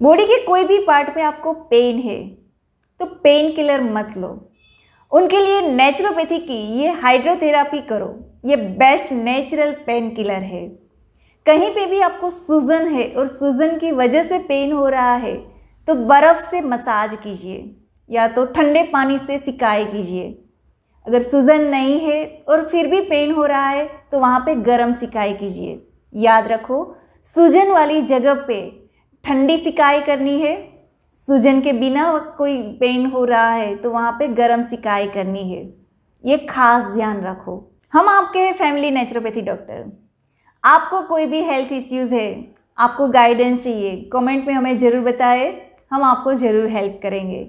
Body के कोई भी पार्ट में आपको पेन है तो पेन किलर मत लो। उनके लिए नेचुरोपैथी की ये हाइड्रोथेरापी करो। ये बेस्ट नेचुरल पेन किलर है। कहीं पे भी आपको सूजन है और सूजन की वजह से पेन हो रहा है तो बर्फ़ से मसाज कीजिए, या तो ठंडे पानी से सिकाई कीजिए। अगर सूजन नहीं है और फिर भी पेन हो रहा है तो वहाँ पे गर्म सिकाई कीजिए। याद रखो, सूजन वाली जगह पे ठंडी सिकाई करनी है, सूजन के बिना कोई पेन हो रहा है तो वहाँ पे गर्म सिकाई करनी है। ये खास ध्यान रखो। हम आपके हैं फैमिली नेचुरोपैथी डॉक्टर आपको कोई भी हेल्थ इश्यूज़ है, आपको गाइडेंस चाहिए कमेंट में हमें ज़रूर बताएँ, हम आपको ज़रूर हेल्प करेंगे।